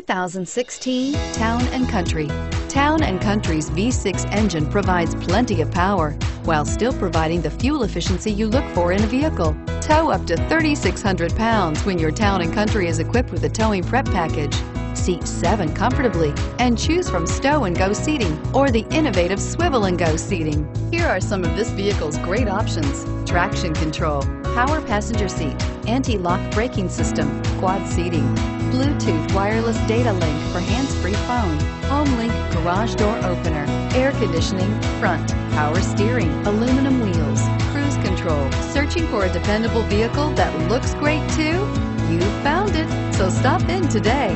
2016 Town & Country. Town & Country's V6 engine provides plenty of power while still providing the fuel efficiency you look for in a vehicle. Tow up to 3,600 pounds when your Town & Country is equipped with a towing prep package. Seat seven comfortably and choose from stow and go seating or the innovative swivel and go seating. Here are some of this vehicle's great options. Traction control, power passenger seat, anti-lock braking system, quad seating, Bluetooth wireless data link for hands-free phone, HomeLink garage door opener, air conditioning, front, power steering, aluminum wheels, cruise control. Searching for a dependable vehicle that looks great too? You found it, so stop in today.